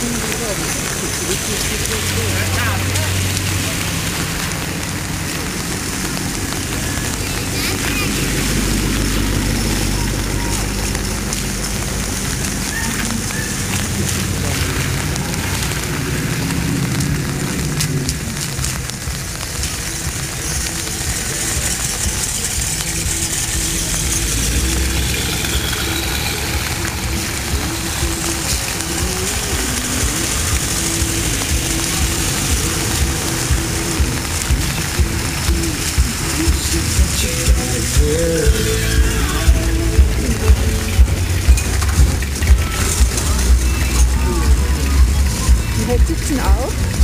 Да, да, да. Die Hektizen auch.